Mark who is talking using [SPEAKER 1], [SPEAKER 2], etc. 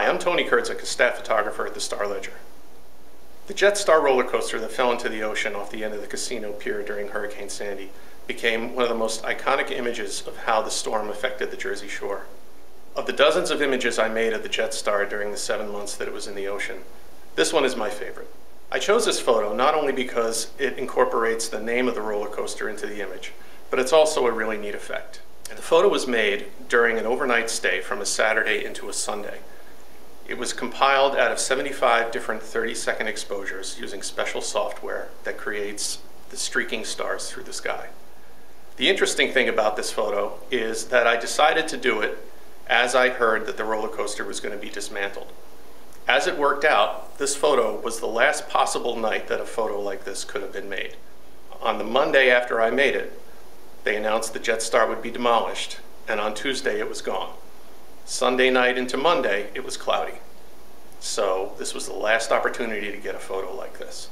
[SPEAKER 1] Hi, I'm Tony Kurdzuk, a staff photographer at the Star Ledger. The Jetstar roller coaster that fell into the ocean off the end of the casino pier during Hurricane Sandy became one of the most iconic images of how the storm affected the Jersey Shore. Of the dozens of images I made of the Jetstar during the seven months that it was in the ocean, this one is my favorite. I chose this photo not only because it incorporates the name of the roller coaster into the image, but it's also a really neat effect. The photo was made during an overnight stay from a Saturday into a Sunday. It was compiled out of 75 different 30 second exposures using special software that creates the streaking stars through the sky. The interesting thing about this photo is that I decided to do it as I heard that the roller coaster was going to be dismantled. As it worked out, this photo was the last possible night that a photo like this could have been made. On the Monday after I made it, they announced the Jetstar would be demolished, and on Tuesday it was gone. Sunday night into Monday, it was cloudy. So this was the last opportunity to get a photo like this.